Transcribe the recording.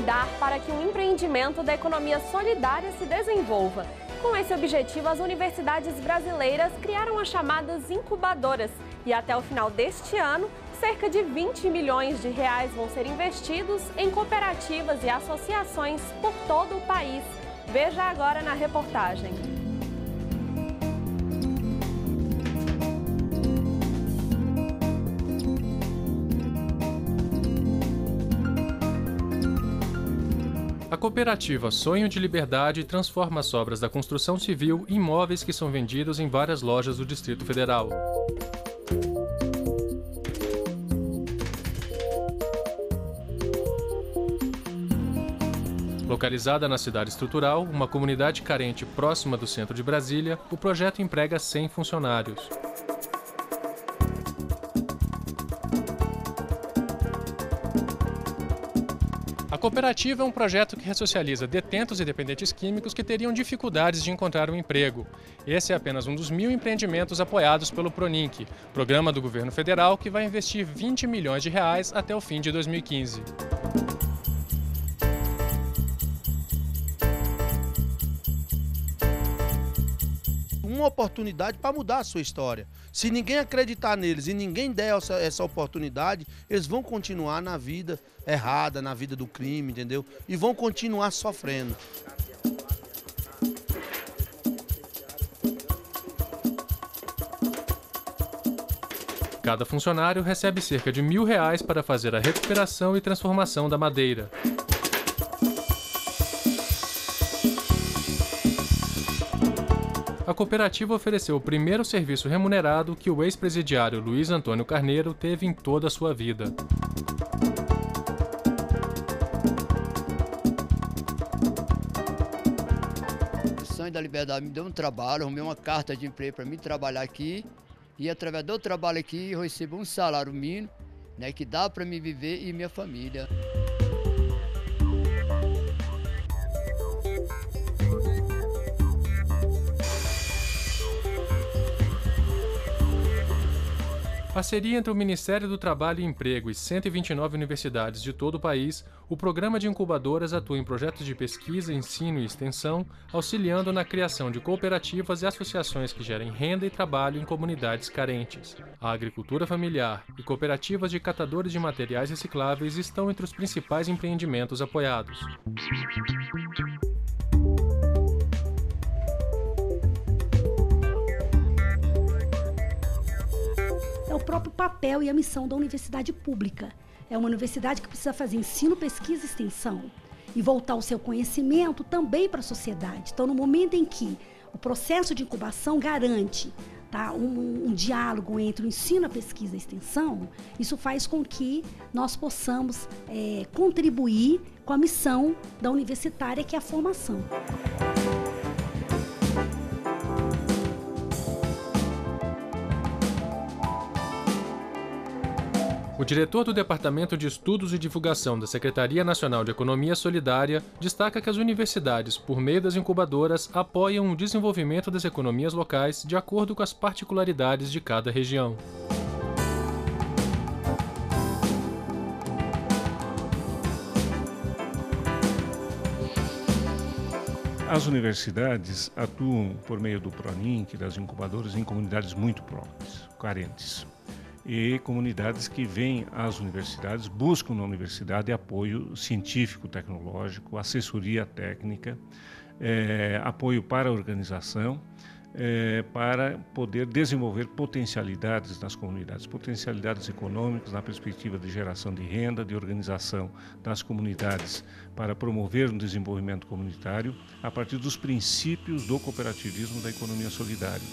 cuidar para que o empreendimento da economia solidária se desenvolva. Com esse objetivo, as universidades brasileiras criaram as chamadas incubadoras e até o final deste ano, cerca de 20 milhões de reais vão ser investidos em cooperativas e associações por todo o país. Veja agora na reportagem. A cooperativa Sonho de Liberdade transforma as obras da construção civil em imóveis que são vendidos em várias lojas do Distrito Federal. Localizada na cidade estrutural, uma comunidade carente próxima do centro de Brasília, o projeto emprega 100 funcionários. Cooperativa é um projeto que ressocializa detentos e dependentes químicos que teriam dificuldades de encontrar um emprego. Esse é apenas um dos mil empreendimentos apoiados pelo Proninc, programa do governo federal que vai investir 20 milhões de reais até o fim de 2015. Uma oportunidade para mudar a sua história. Se ninguém acreditar neles e ninguém der essa, essa oportunidade, eles vão continuar na vida errada, na vida do crime, entendeu? E vão continuar sofrendo. Cada funcionário recebe cerca de mil reais para fazer a recuperação e transformação da madeira. A cooperativa ofereceu o primeiro serviço remunerado que o ex-presidiário Luiz Antônio Carneiro teve em toda a sua vida. O sonho da liberdade me deu um trabalho, arrumei uma carta de emprego para mim trabalhar aqui. E através do trabalho aqui eu recebo um salário mínimo, né, que dá para me viver e minha família. Parceria entre o Ministério do Trabalho e Emprego e 129 universidades de todo o país, o programa de incubadoras atua em projetos de pesquisa, ensino e extensão, auxiliando na criação de cooperativas e associações que gerem renda e trabalho em comunidades carentes. A agricultura familiar e cooperativas de catadores de materiais recicláveis estão entre os principais empreendimentos apoiados. Próprio papel e a missão da universidade pública. É uma universidade que precisa fazer ensino, pesquisa e extensão e voltar o seu conhecimento também para a sociedade. Então, no momento em que o processo de incubação garante tá, um, um, diálogo entre o ensino, a pesquisa e a extensão, isso faz com que nós possamos é, contribuir com a missão da universitária, que é a formação. O diretor do Departamento de Estudos e Divulgação da Secretaria Nacional de Economia Solidária destaca que as universidades, por meio das incubadoras, apoiam o desenvolvimento das economias locais de acordo com as particularidades de cada região. As universidades atuam por meio do PRONINC, das incubadoras, em comunidades muito pobres, carentes e comunidades que vêm às universidades, buscam na universidade apoio científico, tecnológico, assessoria técnica, é, apoio para a organização, é, para poder desenvolver potencialidades nas comunidades, potencialidades econômicas na perspectiva de geração de renda, de organização das comunidades para promover um desenvolvimento comunitário a partir dos princípios do cooperativismo da economia solidária.